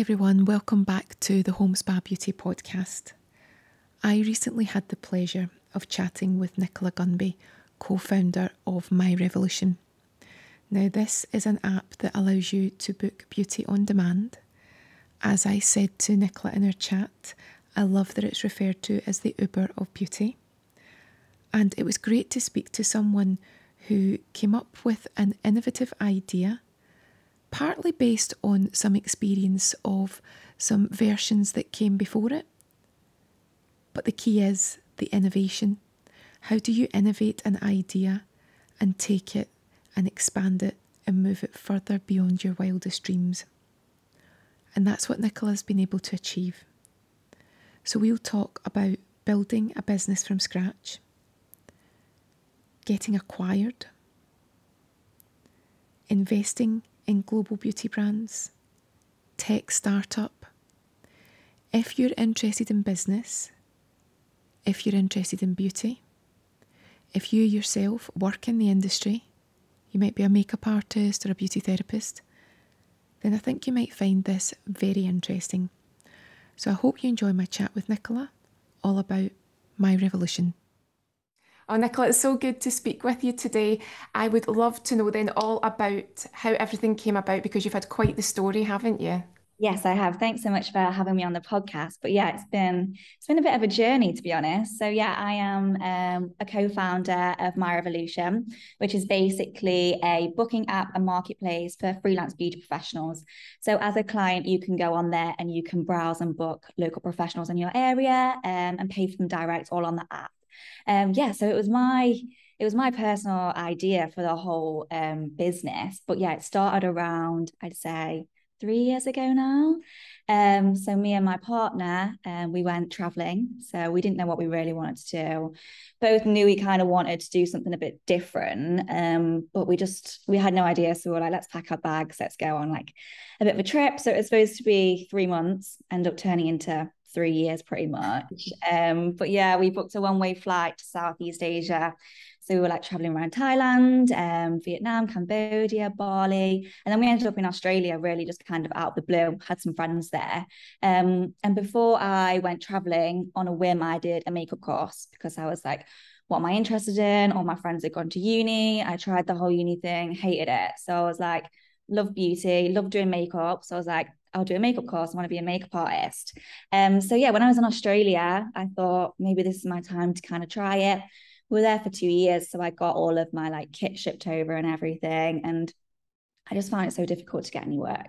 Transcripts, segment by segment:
Everyone, welcome back to the Home Spa Beauty podcast. I recently had the pleasure of chatting with Nicola Gunby, co founder of My Revolution. Now, this is an app that allows you to book beauty on demand. As I said to Nicola in our chat, I love that it's referred to as the Uber of beauty. And it was great to speak to someone who came up with an innovative idea partly based on some experience of some versions that came before it. But the key is the innovation. How do you innovate an idea and take it and expand it and move it further beyond your wildest dreams? And that's what Nicola's been able to achieve. So we'll talk about building a business from scratch, getting acquired, investing in global beauty brands, tech startup. If you're interested in business, if you're interested in beauty, if you yourself work in the industry, you might be a makeup artist or a beauty therapist, then I think you might find this very interesting. So I hope you enjoy my chat with Nicola all about my revolution. Oh, Nicola, it's so good to speak with you today. I would love to know then all about how everything came about because you've had quite the story, haven't you? Yes, I have. Thanks so much for having me on the podcast. But yeah, it's been it's been a bit of a journey to be honest. So yeah, I am um, a co-founder of My Revolution, which is basically a booking app and marketplace for freelance beauty professionals. So as a client, you can go on there and you can browse and book local professionals in your area um, and pay for them direct all on the app um, yeah, so it was my it was my personal idea for the whole um, business. But yeah, it started around I'd say three years ago now. Um, so me and my partner, um, we went traveling. So we didn't know what we really wanted to do. Both knew we kind of wanted to do something a bit different. Um, but we just we had no idea. So we were like, let's pack our bags, let's go on like a bit of a trip. So it was supposed to be three months, end up turning into three years pretty much. Um, but yeah, we booked a one-way flight to Southeast Asia. So we were like traveling around Thailand, um, Vietnam, Cambodia, Bali, and then we ended up in Australia, really just kind of out of the blue. Had some friends there, um, and before I went traveling on a whim, I did a makeup course because I was like, what am I interested in? All my friends had gone to uni. I tried the whole uni thing, hated it. So I was like, love beauty, love doing makeup. So I was like, I'll do a makeup course. I want to be a makeup artist. Um, so yeah, when I was in Australia, I thought maybe this is my time to kind of try it. We were there for two years, so I got all of my like kit shipped over and everything, and I just found it so difficult to get any work,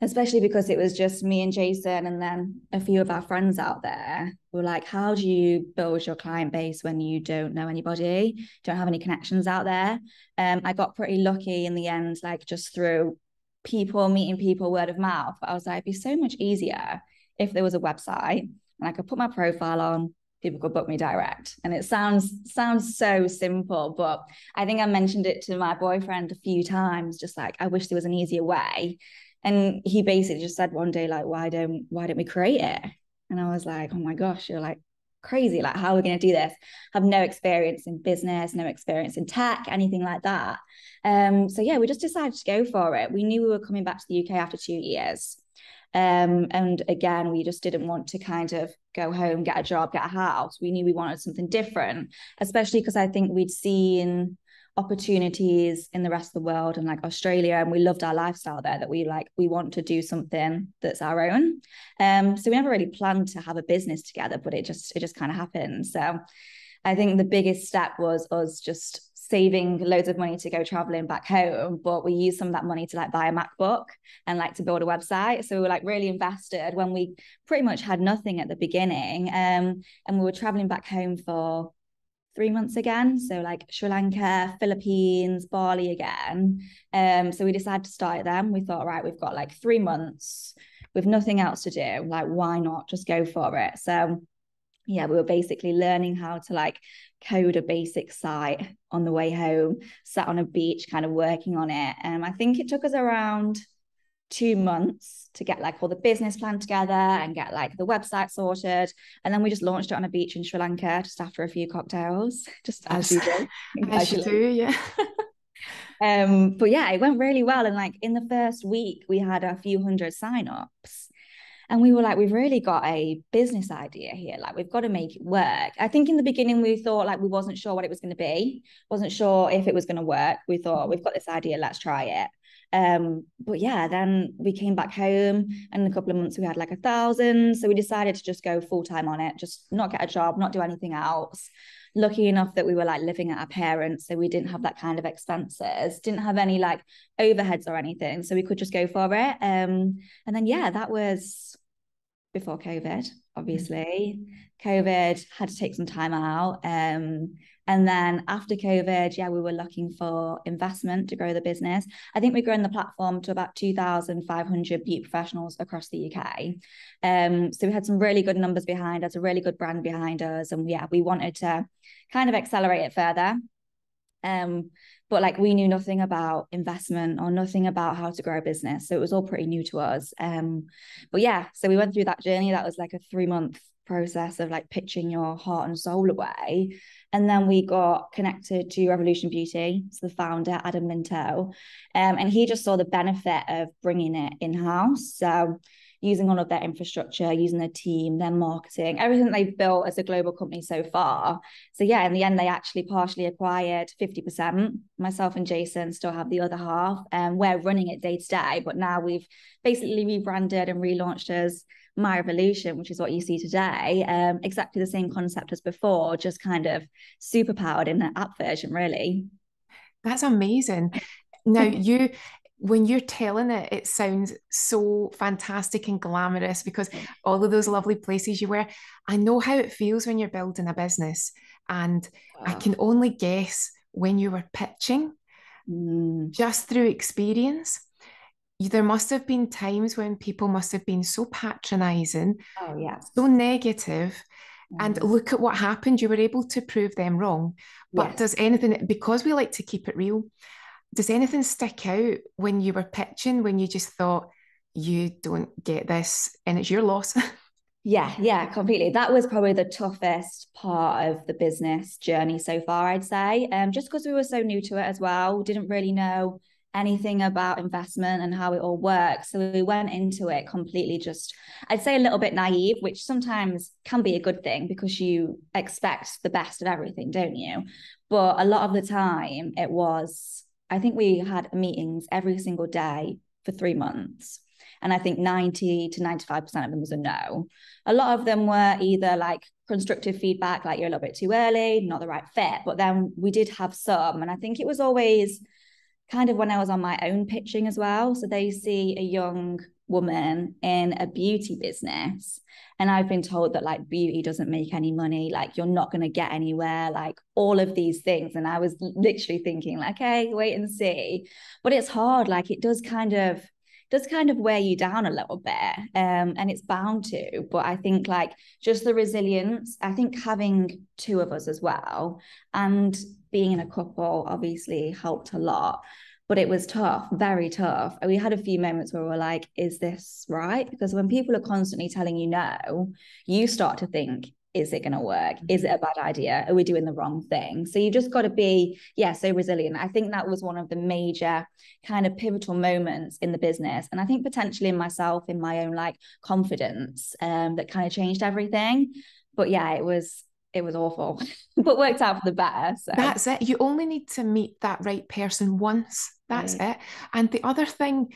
especially because it was just me and Jason, and then a few of our friends out there. We were like, how do you build your client base when you don't know anybody, don't have any connections out there? Um, I got pretty lucky in the end, like just through people meeting people word of mouth. But I was like, it'd be so much easier if there was a website and I could put my profile on, people could book me direct. And it sounds sounds so simple, but I think I mentioned it to my boyfriend a few times, just like I wish there was an easier way. And he basically just said one day, like, why don't why don't we create it? And I was like, oh my gosh, you're like crazy. Like, how are we going to do this? have no experience in business, no experience in tech, anything like that. Um, so yeah, we just decided to go for it. We knew we were coming back to the UK after two years. Um, and again, we just didn't want to kind of go home, get a job, get a house. We knew we wanted something different, especially because I think we'd seen opportunities in the rest of the world and like Australia and we loved our lifestyle there that we like we want to do something that's our own. Um so we never really planned to have a business together but it just it just kind of happened. So I think the biggest step was us just saving loads of money to go traveling back home but we used some of that money to like buy a macbook and like to build a website. So we were like really invested when we pretty much had nothing at the beginning um and we were traveling back home for three months again. So like Sri Lanka, Philippines, Bali again. Um, so we decided to start them. We thought, right, we've got like three months with nothing else to do. Like, why not just go for it? So yeah, we were basically learning how to like code a basic site on the way home, sat on a beach, kind of working on it. And I think it took us around two months to get like all the business plan together and get like the website sorted. And then we just launched it on a beach in Sri Lanka just after a few cocktails, just as you do. as you do, yeah. um, but yeah, it went really well. And like in the first week, we had a few hundred signups. And we were like, we've really got a business idea here. Like, we've got to make it work. I think in the beginning, we thought like we wasn't sure what it was going to be, wasn't sure if it was going to work. We thought, we've got this idea, let's try it. Um, but yeah, then we came back home and in a couple of months we had like a thousand. So we decided to just go full time on it, just not get a job, not do anything else lucky enough that we were like living at our parents so we didn't have that kind of expenses didn't have any like overheads or anything so we could just go for it um and then yeah that was before covid obviously mm-hmm. covid had to take some time out um and then after COVID, yeah, we were looking for investment to grow the business. I think we've grown the platform to about 2,500 beauty professionals across the UK. Um, so we had some really good numbers behind us, a really good brand behind us. And yeah, we wanted to kind of accelerate it further. Um, but like we knew nothing about investment or nothing about how to grow a business. So it was all pretty new to us. Um, but yeah, so we went through that journey. That was like a three month process of like pitching your heart and soul away. And then we got connected to Revolution Beauty, so the founder, Adam Minto. Um, and he just saw the benefit of bringing it in house. So, using all of their infrastructure, using their team, their marketing, everything they've built as a global company so far. So, yeah, in the end, they actually partially acquired 50%. Myself and Jason still have the other half. And we're running it day to day, but now we've basically rebranded and relaunched as my revolution which is what you see today um, exactly the same concept as before just kind of super powered in the app version really that's amazing now you when you're telling it it sounds so fantastic and glamorous because all of those lovely places you were i know how it feels when you're building a business and wow. i can only guess when you were pitching mm. just through experience there must have been times when people must have been so patronizing, oh yeah, so negative, mm. and look at what happened. You were able to prove them wrong. But yes. does anything because we like to keep it real? Does anything stick out when you were pitching when you just thought you don't get this and it's your loss? Yeah, yeah, completely. That was probably the toughest part of the business journey so far, I'd say. Um, just because we were so new to it as well, didn't really know anything about investment and how it all works. So we went into it completely just, I'd say a little bit naive, which sometimes can be a good thing because you expect the best of everything, don't you? But a lot of the time it was, I think we had meetings every single day for three months. And I think 90 to 95% of them was a no. A lot of them were either like constructive feedback, like you're a little bit too early, not the right fit. But then we did have some. And I think it was always, kind of when I was on my own pitching as well. So they see a young woman in a beauty business. And I've been told that like beauty doesn't make any money, like you're not going to get anywhere, like all of these things. And I was literally thinking, like, okay, wait and see. But it's hard. Like it does kind of does kind of wear you down a little bit um, and it's bound to but i think like just the resilience i think having two of us as well and being in a couple obviously helped a lot but it was tough, very tough. And we had a few moments where we were like, is this right? Because when people are constantly telling you no, you start to think, is it going to work? Is it a bad idea? Are we doing the wrong thing? So you just got to be, yeah, so resilient. I think that was one of the major kind of pivotal moments in the business. And I think potentially in myself, in my own like confidence, um, that kind of changed everything. But yeah, it was it was awful, but worked out for the better. So. That's it. You only need to meet that right person once. That's right. it. And the other thing,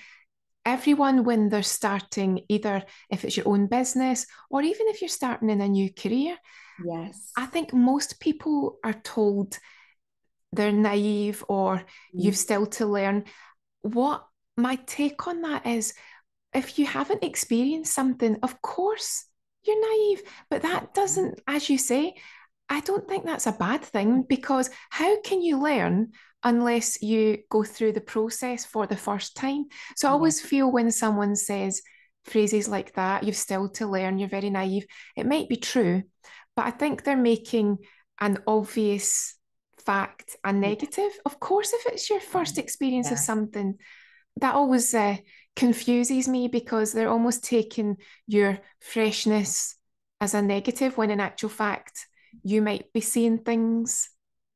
everyone, when they're starting, either if it's your own business or even if you're starting in a new career, yes, I think most people are told they're naive or mm. you've still to learn. What my take on that is if you haven't experienced something, of course you're naive. But that doesn't, as you say, I don't think that's a bad thing because how can you learn unless you go through the process for the first time? So I always feel when someone says phrases like that, you've still to learn, you're very naive, it might be true, but I think they're making an obvious fact a negative. Of course, if it's your first experience yeah. of something, that always uh, confuses me because they're almost taking your freshness as a negative when in actual fact you might be seeing things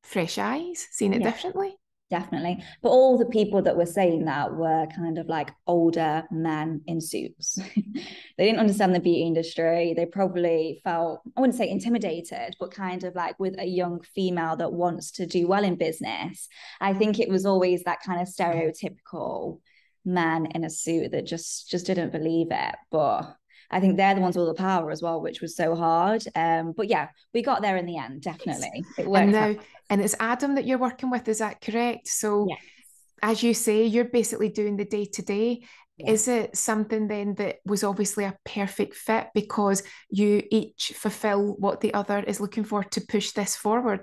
fresh eyes seeing it yeah. differently definitely. But all the people that were saying that were kind of like older men in suits. they didn't understand the beauty industry. They probably felt, I wouldn't say intimidated, but kind of like with a young female that wants to do well in business. I think it was always that kind of stereotypical man in a suit that just just didn't believe it. But I think they're the ones with all the power as well, which was so hard. Um, but yeah, we got there in the end, definitely. It worked. And now, and it's Adam that you're working with, is that correct? So yes. as you say, you're basically doing the day to day. Is it something then that was obviously a perfect fit because you each fulfill what the other is looking for to push this forward?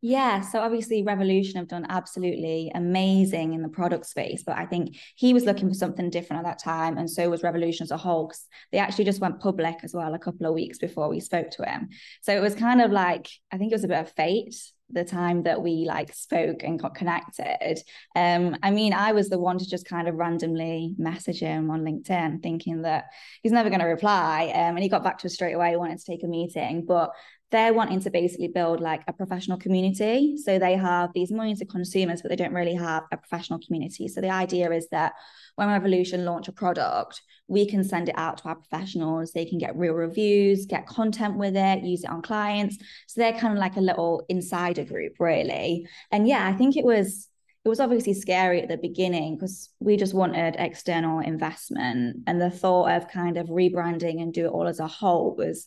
Yeah, so obviously Revolution have done absolutely amazing in the product space, but I think he was looking for something different at that time, and so was Revolution as a whole. They actually just went public as well a couple of weeks before we spoke to him, so it was kind of like I think it was a bit of fate the time that we like spoke and got connected. Um, I mean, I was the one to just kind of randomly message him on LinkedIn, thinking that he's never going to reply, um, and he got back to us straight away, wanted to take a meeting, but they're wanting to basically build like a professional community. So they have these millions of consumers, but they don't really have a professional community. So the idea is that when Revolution launch a product, we can send it out to our professionals. They can get real reviews, get content with it, use it on clients. So they're kind of like a little insider group, really. And yeah, I think it was it was obviously scary at the beginning because we just wanted external investment and the thought of kind of rebranding and do it all as a whole was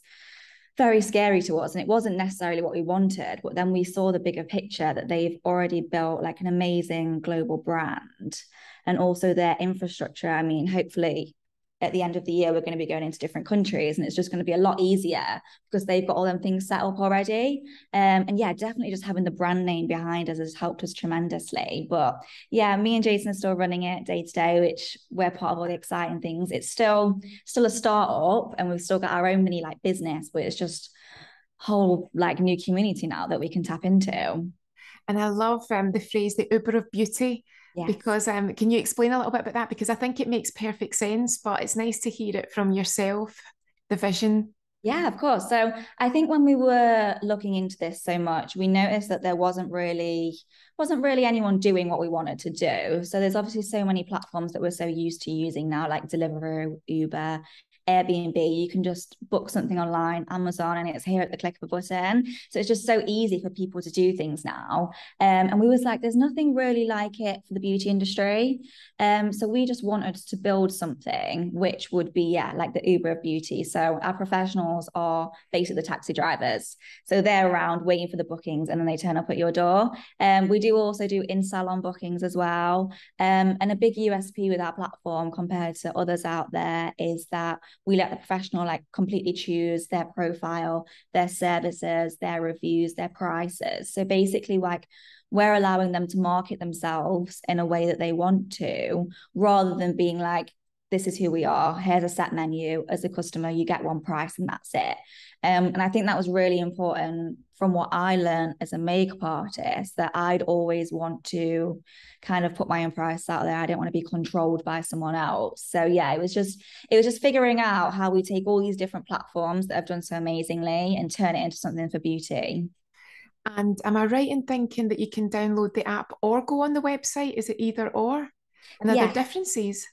very scary to us and it wasn't necessarily what we wanted but then we saw the bigger picture that they've already built like an amazing global brand and also their infrastructure. I mean hopefully at the end of the year we're going to be going into different countries and it's just going to be a lot easier because they've got all them things set up already. Um, and yeah definitely just having the brand name behind us has helped us tremendously. But yeah me and jason are still running it day to day which we're part of all the exciting things. It's still still a startup and we've still got our own mini like business but it's just whole like new community now that we can tap into. And i love um, the phrase the uber of beauty Yes. Because um, can you explain a little bit about that? Because I think it makes perfect sense, but it's nice to hear it from yourself, the vision. Yeah, of course. So I think when we were looking into this so much, we noticed that there wasn't really wasn't really anyone doing what we wanted to do. So there's obviously so many platforms that we're so used to using now, like Deliveroo, Uber, Airbnb, you can just book something online, Amazon, and it's here at the click of a button. So it's just so easy for people to do things now. Um, and we was like, there's nothing really like it for the beauty industry. Um, so we just wanted to build something which would be, yeah, like the Uber of beauty. So our professionals are basically the taxi drivers. So they're around waiting for the bookings and then they turn up at your door. Um, we do also do in salon bookings as well. Um, and a big USP with our platform compared to others out there is that we let the professional like completely choose their profile, their services, their reviews, their prices. So basically, like we're allowing them to market themselves in a way that they want to, rather than being like, this is who we are. Here's a set menu. As a customer, you get one price and that's it. Um, and I think that was really important from what I learned as a makeup artist that I'd always want to kind of put my own price out there. I didn't want to be controlled by someone else. So yeah, it was just it was just figuring out how we take all these different platforms that have done so amazingly and turn it into something for beauty. And am I right in thinking that you can download the app or go on the website? Is it either or? And are there differences?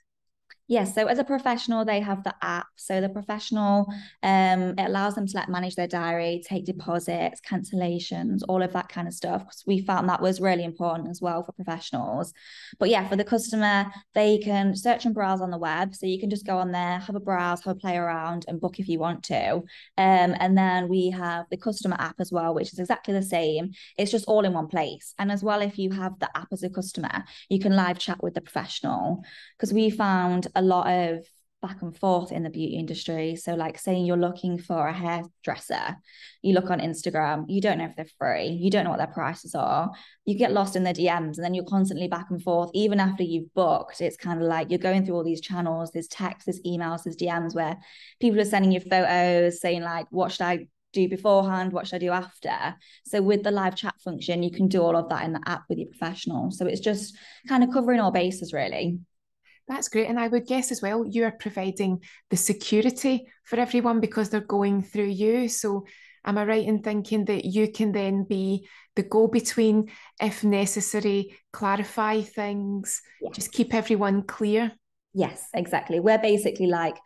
Yes, so as a professional, they have the app. So the professional, um, it allows them to like manage their diary, take deposits, cancellations, all of that kind of stuff. Because we found that was really important as well for professionals. But yeah, for the customer, they can search and browse on the web. So you can just go on there, have a browse, have a play around, and book if you want to. Um, and then we have the customer app as well, which is exactly the same. It's just all in one place. And as well, if you have the app as a customer, you can live chat with the professional. Because we found a lot of back and forth in the beauty industry. So, like saying you're looking for a hairdresser, you look on Instagram, you don't know if they're free, you don't know what their prices are, you get lost in the DMs, and then you're constantly back and forth. Even after you've booked, it's kind of like you're going through all these channels, there's texts, there's emails, there's DMs where people are sending you photos saying, like, what should I do beforehand? What should I do after? So, with the live chat function, you can do all of that in the app with your professional. So, it's just kind of covering all bases, really. That's great. And I would guess as well, you are providing the security for everyone because they're going through you. So Am I right in thinking that you can then be the go between if necessary, clarify things, yes. just keep everyone clear? Yes, exactly. We're basically like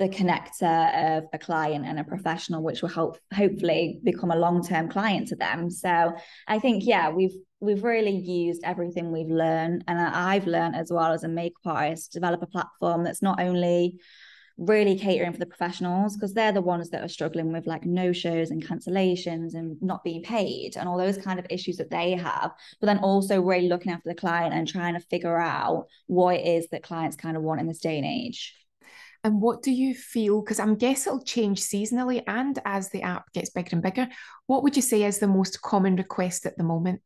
the connector of a client and a professional, which will help hopefully become a long-term client to them. So I think, yeah, we've we've really used everything we've learned and I've learned as well as a makeup artist, develop a platform that's not only really catering for the professionals because they're the ones that are struggling with like no shows and cancellations and not being paid and all those kind of issues that they have but then also really looking after the client and trying to figure out what it is that clients kind of want in this day and age and what do you feel? Because I'm guess it'll change seasonally and as the app gets bigger and bigger. What would you say is the most common request at the moment?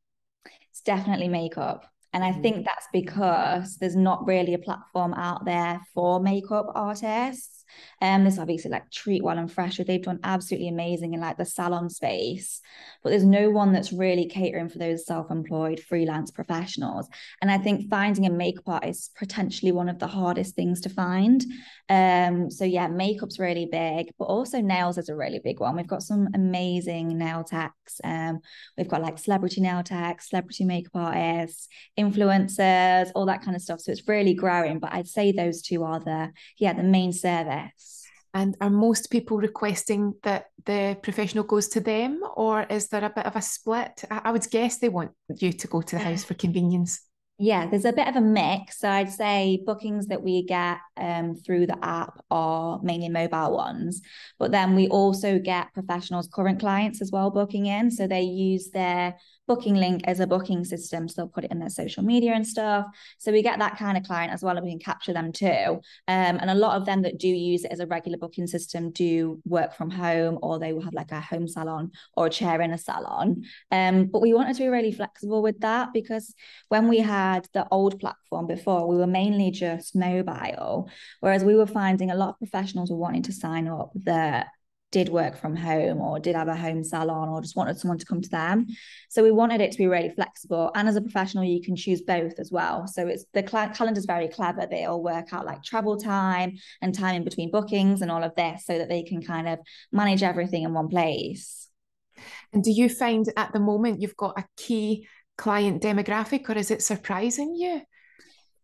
It's definitely makeup. And I mm. think that's because there's not really a platform out there for makeup artists. Um, there's obviously like Treatwell and Fresha. They've done absolutely amazing in like the salon space, but there's no one that's really catering for those self-employed freelance professionals. And I think finding a makeup artist is potentially one of the hardest things to find. Um, so yeah, makeup's really big, but also nails is a really big one. We've got some amazing nail techs. Um, we've got like celebrity nail techs, celebrity makeup artists, influencers, all that kind of stuff. So it's really growing. But I'd say those two are the yeah the main service. And are most people requesting that the professional goes to them, or is there a bit of a split? I would guess they want you to go to the house for convenience. Yeah, there's a bit of a mix. So I'd say bookings that we get um, through the app are mainly mobile ones, but then we also get professionals, current clients as well booking in. So they use their booking link as a booking system. So they'll put it in their social media and stuff. So we get that kind of client as well, and we can capture them too. Um, and a lot of them that do use it as a regular booking system do work from home, or they will have like a home salon or a chair in a salon. Um, but we wanted to be really flexible with that because when we had the old platform before, we were mainly just mobile, whereas we were finding a lot of professionals were wanting to sign up that did work from home or did have a home salon or just wanted someone to come to them. So we wanted it to be really flexible. And as a professional, you can choose both as well. So it's the calendar is very clever. They all work out like travel time and time in between bookings and all of this so that they can kind of manage everything in one place. And do you find at the moment you've got a key client demographic or is it surprising you?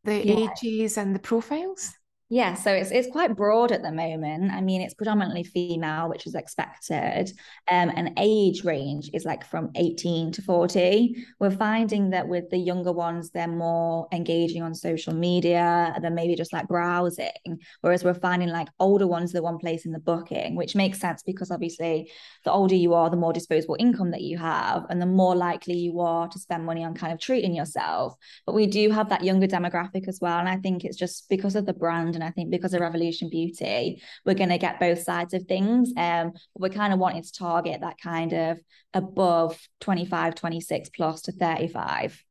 The yeah. ages and the profiles? Yeah, so it's it's quite broad at the moment. I mean, it's predominantly female, which is expected. Um, and age range is like from 18 to 40. We're finding that with the younger ones, they're more engaging on social media than maybe just like browsing. Whereas we're finding like older ones, the one place in the booking, which makes sense because obviously the older you are, the more disposable income that you have, and the more likely you are to spend money on kind of treating yourself. But we do have that younger demographic as well. And I think it's just because of the brand and I think because of Revolution Beauty, we're going to get both sides of things. Um, we're kind of wanting to target that kind of above 25, 26 plus to 35.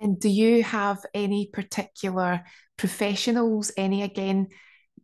And do you have any particular professionals, any again,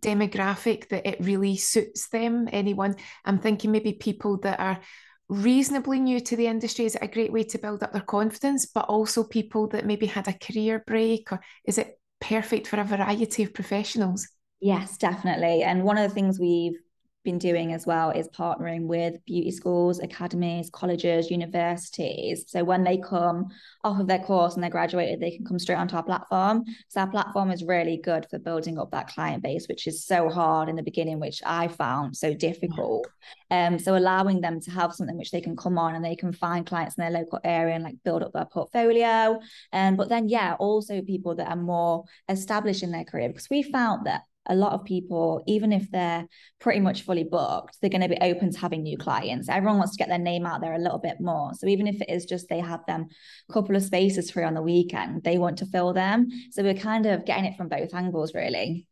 demographic that it really suits them? Anyone? I'm thinking maybe people that are reasonably new to the industry is it a great way to build up their confidence but also people that maybe had a career break or is it perfect for a variety of professionals. Yes, definitely. And one of the things we've been doing as well is partnering with beauty schools, academies, colleges, universities. So when they come off of their course and they're graduated, they can come straight onto our platform. So our platform is really good for building up that client base, which is so hard in the beginning, which I found so difficult. Um, so allowing them to have something which they can come on and they can find clients in their local area and like build up their portfolio. Um, but then yeah, also people that are more established in their career because we found that a lot of people, even if they're pretty much fully booked, they're going to be open to having new clients. Everyone wants to get their name out there a little bit more. So even if it is just they have them a couple of spaces free on the weekend, they want to fill them. So we're kind of getting it from both angles, really.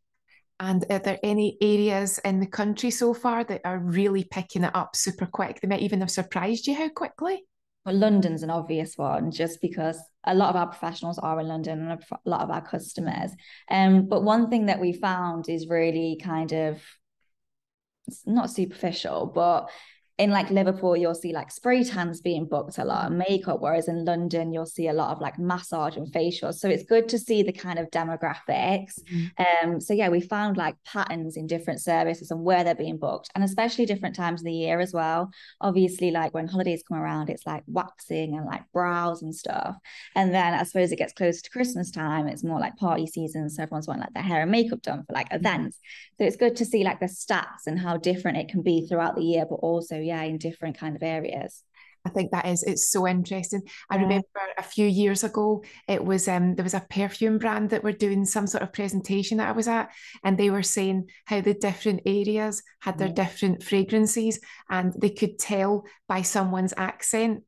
And are there any areas in the country so far that are really picking it up super quick? They might even have surprised you how quickly? Well, London's an obvious one just because a lot of our professionals are in London and a lot of our customers. Um, but one thing that we found is really kind of it's not superficial, but in like Liverpool, you'll see like spray tans being booked a lot and makeup, whereas in London, you'll see a lot of like massage and facials. So it's good to see the kind of demographics. Mm-hmm. Um, so yeah, we found like patterns in different services and where they're being booked, and especially different times of the year as well. Obviously, like when holidays come around, it's like waxing and like brows and stuff. And then I suppose it gets closer to Christmas time, it's more like party season. So everyone's wanting like their hair and makeup done for like mm-hmm. events. So it's good to see like the stats and how different it can be throughout the year, but also yeah in different kind of areas I think that is it's so interesting. I yeah. remember a few years ago it was um there was a perfume brand that were doing some sort of presentation that I was at and they were saying how the different areas had their yeah. different fragrances and they could tell by someone's accent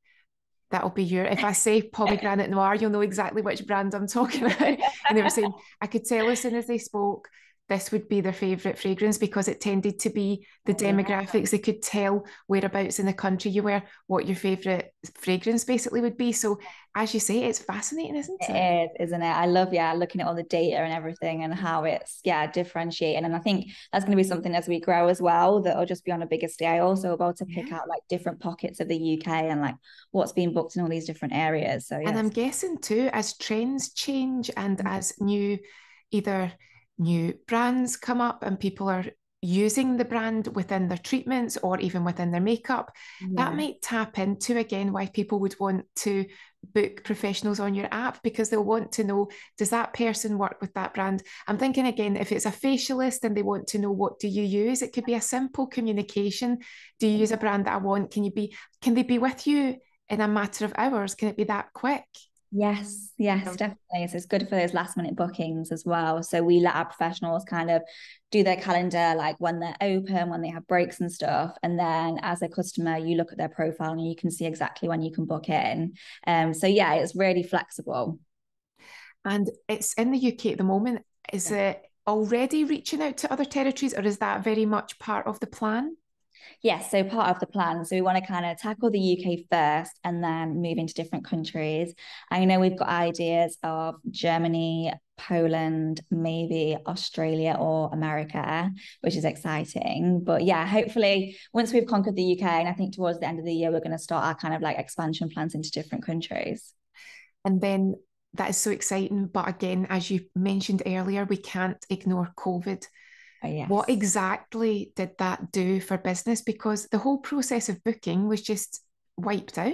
that'll be your if I say pomegranate noir you'll know exactly which brand I'm talking about and they were saying I could tell as soon as they spoke this would be their favourite fragrance because it tended to be the demographics. They could tell whereabouts in the country you were, what your favourite fragrance basically would be. So, as you say, it's fascinating, isn't it? It is, isn't it? I love, yeah, looking at all the data and everything and how it's, yeah, differentiating. And I think that's going to be something as we grow as well that'll just be on a bigger scale. So, able to pick yeah. out like different pockets of the UK and like what's being booked in all these different areas. So, yes. and I'm guessing too, as trends change and mm-hmm. as new either new brands come up and people are using the brand within their treatments or even within their makeup, yeah. that might tap into again why people would want to book professionals on your app because they'll want to know does that person work with that brand? I'm thinking again if it's a facialist and they want to know what do you use? It could be a simple communication. Do you use a brand that i want? Can you be can they be with you in a matter of hours? Can it be that quick Yes, yes, definitely. So it's good for those last minute bookings as well. So we let our professionals kind of do their calendar like when they're open, when they have breaks and stuff. And then as a customer, you look at their profile and you can see exactly when you can book in. Um, so yeah, it's really flexible. And it's in the UK at the moment. Is yeah. it already reaching out to other territories or is that very much part of the plan? Yes, so part of the plan. So we want to kind of tackle the UK first and then move into different countries. I know we've got ideas of Germany, Poland, maybe Australia or America, which is exciting. But yeah, hopefully once we've conquered the UK, and I think towards the end of the year, we're going to start our kind of like expansion plans into different countries. And then that is so exciting. But again, as you mentioned earlier, we can't ignore COVID. Oh, yes. What exactly did that do for business? Because the whole process of booking was just wiped out.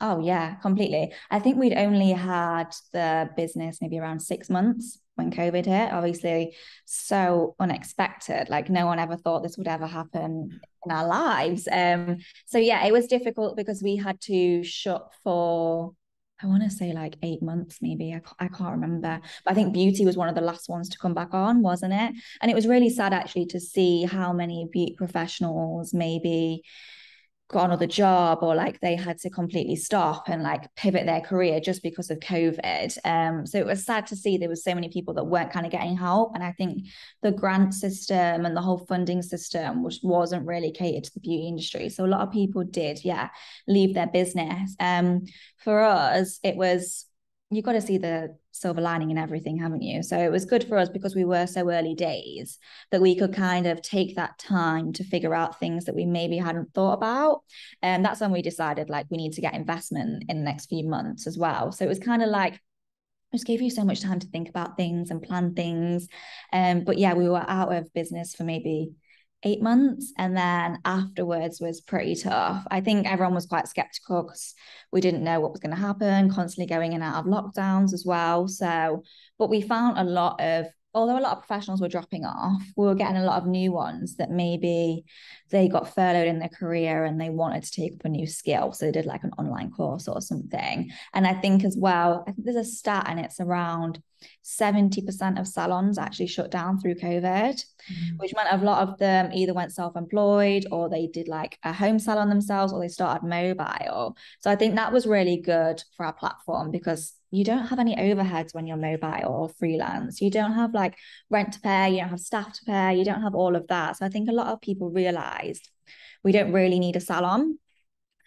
Oh, yeah, completely. I think we'd only had the business maybe around six months when COVID hit. Obviously, so unexpected. Like, no one ever thought this would ever happen in our lives. Um, so, yeah, it was difficult because we had to shop for I want to say like eight months, maybe. I, I can't remember. But I think beauty was one of the last ones to come back on, wasn't it? And it was really sad actually to see how many beauty professionals maybe got another job or like they had to completely stop and like pivot their career just because of COVID. Um, so it was sad to see there was so many people that weren't kind of getting help. And I think the grant system and the whole funding system which wasn't really catered to the beauty industry. So a lot of people did, yeah, leave their business. Um, for us, it was you got to see the silver lining in everything, haven't you? So it was good for us because we were so early days that we could kind of take that time to figure out things that we maybe hadn't thought about. And that's when we decided like we need to get investment in the next few months as well. So it was kind of like it just gave you so much time to think about things and plan things. Um, but yeah, we were out of business for maybe eight months and then afterwards was pretty tough. I think everyone was quite skeptical because we didn't know what was going to happen constantly going in and out of lockdowns as well so but we found a lot of although a lot of professionals were dropping off, we were getting a lot of new ones that maybe they got furloughed in their career and they wanted to take up a new skill. So they did like an online course or something. And I think as well, I think there's a stat and it's around 70% of salons actually shut down through COVID, mm. which meant a lot of them either went self employed or they did like a home salon themselves or they started mobile. So I think that was really good for our platform because you don't have any overheads when you're mobile or freelance. You don't have like rent to pay, you don't have staff to pay, you don't have all of that. So I think a lot of people realized we don't really need a salon.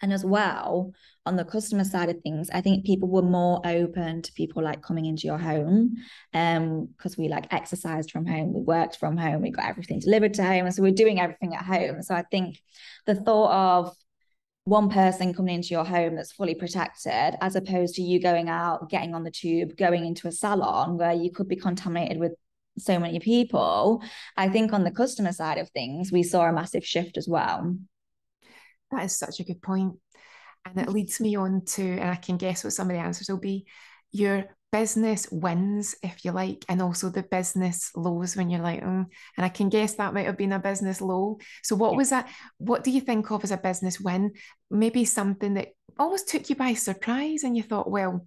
And as well, on the customer side of things, I think people were more open to people like coming into your home. Um, because we like exercised from home, we worked from home, we got everything delivered to home. And so we're doing everything at home. So I think the thought of one person coming into your home that's fully protected, as opposed to you going out, getting on the tube, going into a salon where you could be contaminated with so many people. I think on the customer side of things, we saw a massive shift as well. That is such a good point. And it leads me on to, and I can guess what some of the answers will be your business wins, if you like, and also the business lows when you're like, oh, and I can guess that might have been a business low. So, what yeah. was that? What do you think of as a business win? Maybe something that always took you by surprise and you thought, well,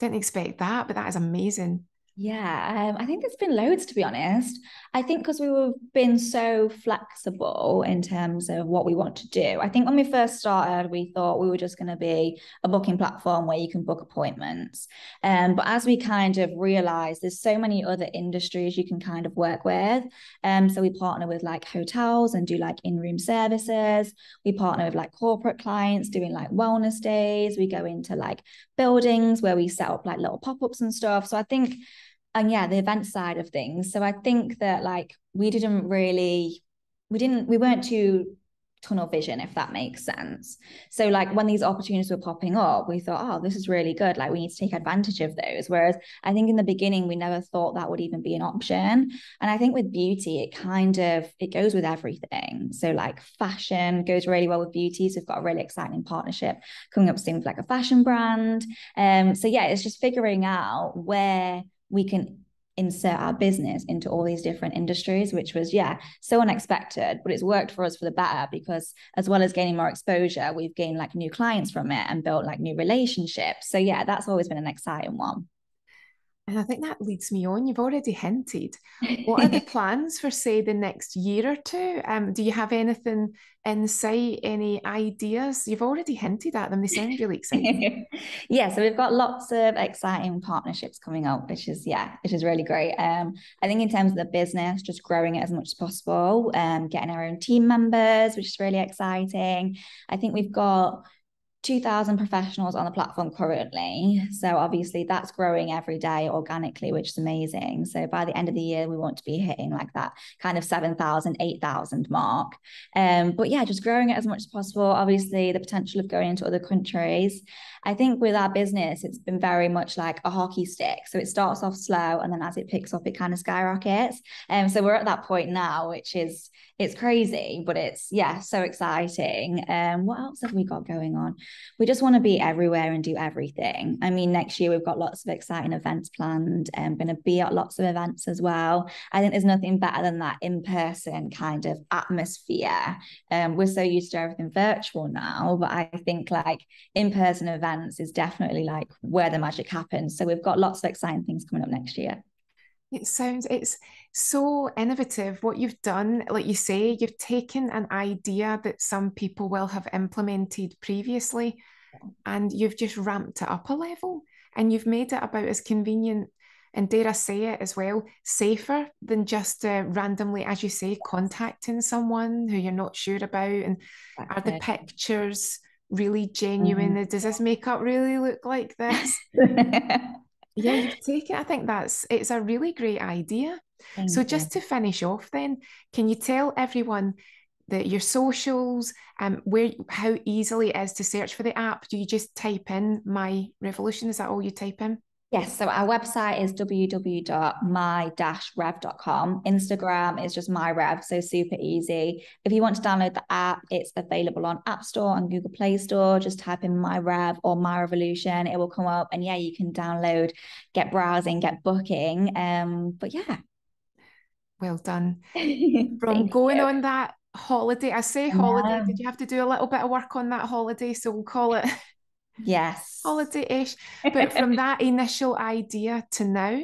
didn't expect that, but that is amazing. Yeah, um, I think there's been loads to be honest. I think because we've been so flexible in terms of what we want to do. I think when we first started, we thought we were just going to be a booking platform where you can book appointments. Um, but as we kind of realized, there's so many other industries you can kind of work with. Um, so we partner with like hotels and do like in-room services. We partner with like corporate clients doing like wellness days. We go into like buildings where we set up like little pop-ups and stuff. So I think and yeah the event side of things so i think that like we didn't really we didn't we weren't too tunnel vision if that makes sense. So like when these opportunities were popping up we thought oh this is really good. Like we need to take advantage of those. Whereas i think in the beginning we never thought that would even be an option. And i think with beauty it kind of it goes with everything. So like fashion goes really well with beauty. So we've got a really exciting partnership coming up soon with like a fashion brand. Um so yeah it's just figuring out where we can insert our business into all these different industries, which was, yeah, so unexpected, but it's worked for us for the better because as well as gaining more exposure, we've gained like new clients from it and built like new relationships. So, yeah, that's always been an exciting one. And I think that leads me on. You've already hinted. What are the plans for, say, the next year or two? Um, do you have anything in sight, any ideas? You've already hinted at them. They sound really exciting. yeah, so we've got lots of exciting partnerships coming up, which is, yeah, which is really great. Um, I think in terms of the business, just growing it as much as possible, um, getting our own team members, which is really exciting. I think we've got 2,000 professionals on the platform currently. So obviously that's growing every day organically, which is amazing. So by the end of the year, we want to be hitting like that kind of 7,000, 8,000 mark. Um, but yeah, just growing it as much as possible. Obviously, the potential of going into other countries. I think with our business, it's been very much like a hockey stick. So it starts off slow and then as it picks up, it kind of skyrockets. And um, so we're at that point now, which is it's crazy, but it's yeah, so exciting. Um, what else have we got going on? We just want to be everywhere and do everything. I mean, next year we've got lots of exciting events planned. and um, going to be at lots of events as well. I think there's nothing better than that in-person kind of atmosphere. Um, we're so used to everything virtual now, but I think like in-person events is definitely like where the magic happens. So we've got lots of exciting things coming up next year. It sounds it's so innovative what you've done. Like you say, you've taken an idea that some people will have implemented previously and you've just ramped it up a level and you've made it about as convenient and dare I say it as well, safer than just uh, randomly, as you say, contacting someone who you're not sure about. And are the pictures really genuine? Mm-hmm. Does this makeup really look like this? yeah, you take it. I think that's it's a really great idea. Thank so, you. just to finish off, then, can you tell everyone that your socials, um, where how easily it is to search for the app? Do you just type in my revolution? Is that all you type in? Yes, so our website is www.my-rev.com. Instagram is just myrev, so super easy. If you want to download the app, it's available on App Store and Google Play Store. Just type in myrev or my revolution, it will come up, and yeah, you can download, get browsing, get booking. Um, but yeah, well done. From going you. on that holiday, I say holiday. Yeah. Did you have to do a little bit of work on that holiday? So we'll call it. Yes. Holiday-ish. But from that initial idea to now.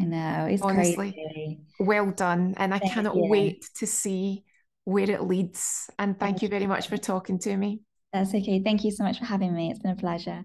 I know. It's honestly crazy. well done. And I thank cannot you. wait to see where it leads. And thank, thank you very much for talking to me. That's okay. Thank you so much for having me. It's been a pleasure.